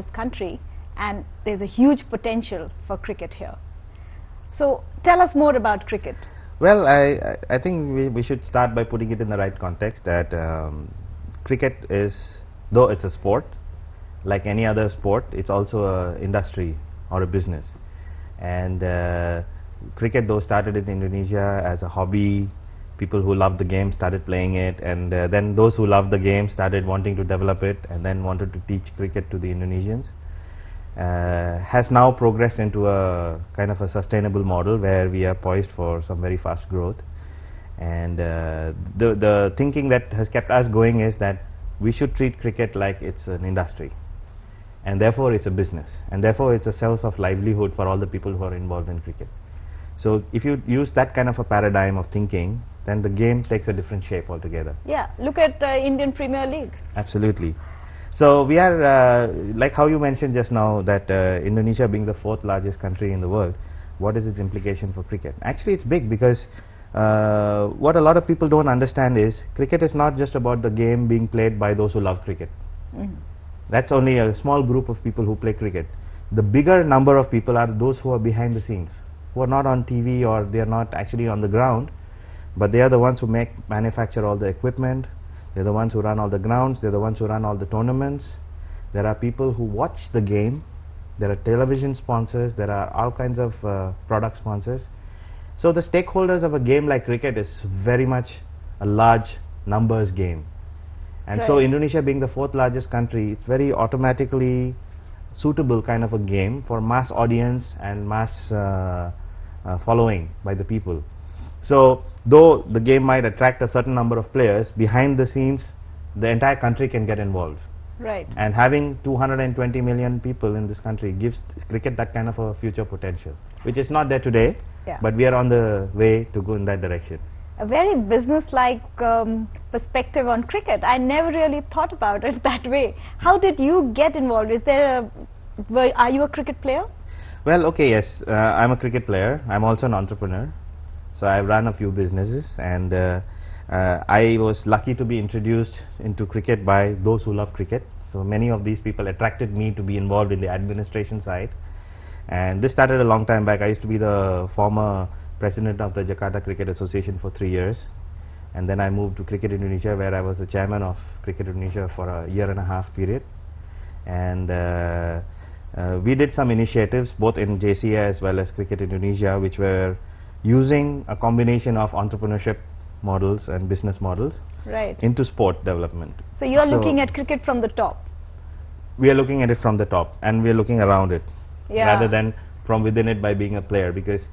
this country and there's a huge potential for cricket here. So tell us more about cricket. Well, I, I think we, we should start by putting it in the right context that um, cricket is, though it's a sport, like any other sport, it's also an industry or a business. And uh, cricket, though, started in Indonesia as a hobby. People who loved the game started playing it, and uh, then those who loved the game started wanting to develop it, and then wanted to teach cricket to the Indonesians. Uh, has now progressed into a kind of a sustainable model where we are poised for some very fast growth. And uh, the the thinking that has kept us going is that we should treat cricket like it's an industry and therefore it's a business and therefore it's a source of livelihood for all the people who are involved in cricket. So if you use that kind of a paradigm of thinking then the game takes a different shape altogether. Yeah, look at uh, Indian Premier League. Absolutely. So we are uh, like how you mentioned just now that uh, Indonesia being the fourth largest country in the world, what is its implication for cricket? Actually it's big because uh, what a lot of people don't understand is cricket is not just about the game being played by those who love cricket. Mm. That's only a small group of people who play cricket. The bigger number of people are those who are behind the scenes, who are not on TV or they are not actually on the ground, but they are the ones who make manufacture all the equipment. They're the ones who run all the grounds. They're the ones who run all the tournaments. There are people who watch the game. There are television sponsors. There are all kinds of uh, product sponsors. So the stakeholders of a game like cricket is very much a large numbers game. And right. so Indonesia being the fourth largest country, it's very automatically suitable kind of a game for mass audience and mass uh, uh, following by the people. So though the game might attract a certain number of players, behind the scenes the entire country can get involved. Right. And having 220 million people in this country gives cricket that kind of a future potential, which is not there today, yeah. but we are on the way to go in that direction a very business-like um, perspective on cricket. I never really thought about it that way. How did you get involved? Is there a, were, are you a cricket player? Well, okay, yes, uh, I'm a cricket player. I'm also an entrepreneur. So I've run a few businesses and uh, uh, I was lucky to be introduced into cricket by those who love cricket. So many of these people attracted me to be involved in the administration side. And this started a long time back. I used to be the former president of the Jakarta Cricket Association for three years and then I moved to Cricket Indonesia where I was the chairman of Cricket Indonesia for a year and a half period and uh, uh, we did some initiatives both in JCA as well as Cricket Indonesia which were using a combination of entrepreneurship models and business models right. into sport development. So you are so looking at cricket from the top? We are looking at it from the top and we are looking around it yeah. rather than from within it by being a player because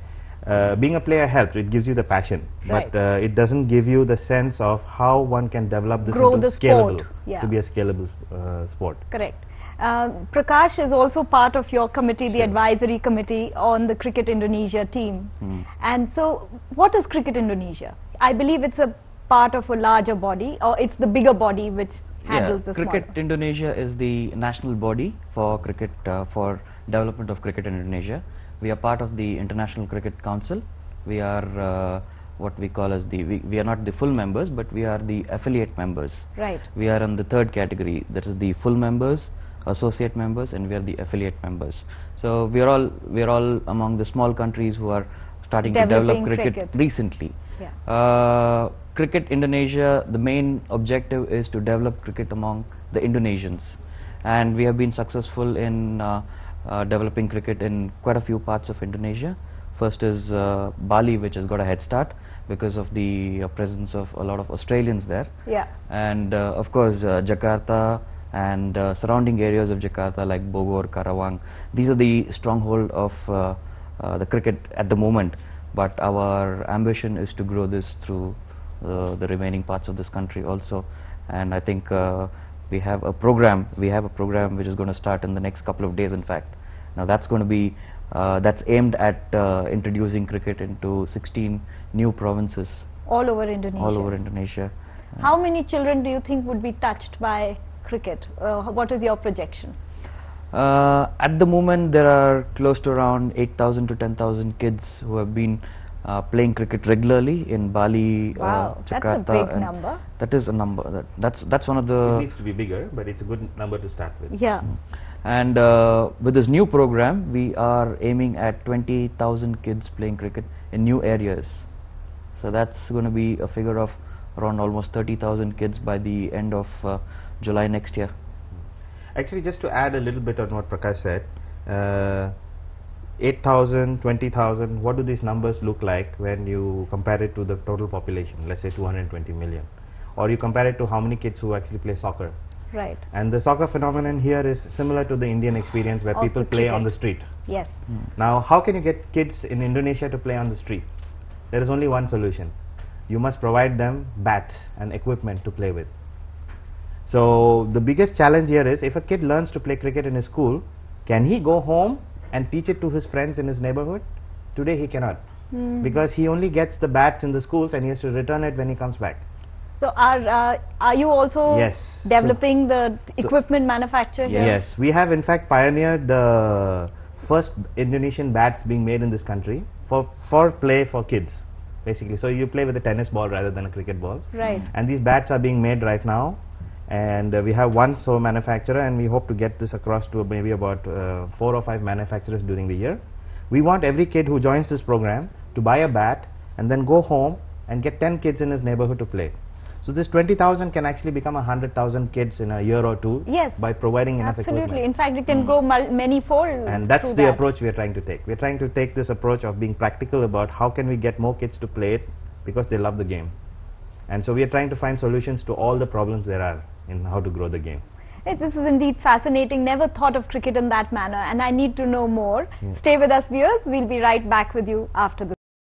uh, being a player helps. It gives you the passion, right. but uh, it doesn't give you the sense of how one can develop this Grow into the scalable sport. Yeah. to be a scalable uh, sport. Correct. Uh, Prakash is also part of your committee, sure. the advisory committee on the Cricket Indonesia team. Mm. And so, what is Cricket Indonesia? I believe it's a part of a larger body, or it's the bigger body which handles yeah, the Cricket Indonesia is the national body for cricket uh, for development of cricket in Indonesia. We are part of the International Cricket Council. We are uh, what we call as the, we, we, are not the full members, but we are the affiliate members. Right. We are in the third category, that is the full members, associate members, and we are the affiliate members. So we are all, we are all among the small countries who are starting to develop cricket, cricket. recently. Yeah. Uh, cricket Indonesia, the main objective is to develop cricket among the Indonesians. And we have been successful in uh, uh, developing cricket in quite a few parts of Indonesia. First is uh, Bali, which has got a head start because of the uh, presence of a lot of Australians there. Yeah. And uh, of course, uh, Jakarta and uh, surrounding areas of Jakarta like Bogor, Karawang. These are the stronghold of the cricket at the moment. But our ambition is to grow this through the remaining parts of this country also. And I think we have a program we have a program which is going to start in the next couple of days in fact now that's going to be uh, that's aimed at uh, introducing cricket into 16 new provinces all over Indonesia all over Indonesia how many children do you think would be touched by cricket uh, what is your projection uh, at the moment there are close to around 8000 to 10000 kids who have been uh, playing cricket regularly in Bali, uh, Jakarta. That's a big number. That is a number. That, that's that's one of the. It needs to be bigger, but it's a good number to start with. Yeah. And uh, with this new program, we are aiming at 20,000 kids playing cricket in new areas. So that's going to be a figure of around almost 30,000 kids by the end of uh, July next year. Actually, just to add a little bit on what Prakash said, uh, 8,000, 20,000, what do these numbers look like when you compare it to the total population, let's say 220 million? Or you compare it to how many kids who actually play soccer. Right. And the soccer phenomenon here is similar to the Indian experience where Of people play on the street. Yes. Now, how can you get kids in Indonesia to play on the street? There is only one solution. You must provide them bats and equipment to play with. So, the biggest challenge here is if a kid learns to play cricket in his school, can he go home and teach it to his friends in his neighborhood? Today he cannot. Hmm. Because he only gets the bats in the schools and he has to return it when he comes back. So are uh, are you also Yes. So- developing the so- equipment manufacture here? Yes, we have in fact pioneered the first Indonesian bats being made in this country for, for play for kids, basically. So you play with a tennis ball rather than a cricket ball. Right. And these bats are being made right now. And uh, we have one sole manufacturer and we hope to get this across to maybe about uh, four or five manufacturers during the year. We want every kid who joins this program to buy a bat and then go home and get 10 kids in his neighborhood to play. So this 20,000 can actually become 100,000 kids in a year or two Yes. by providing enough Absolutely. equipment. In fact, it can grow hmm. mul- many fold. And that's the that. approach we are trying to take. We are trying to take this approach of being practical about how can we get more kids to play it because they love the game. And so we are trying to find solutions to all the problems there are in how to grow the game. Yes, this is indeed fascinating. Never thought of cricket in that manner, and I need to know more. Yeah. Stay with us, viewers. We'll be right back with you after this.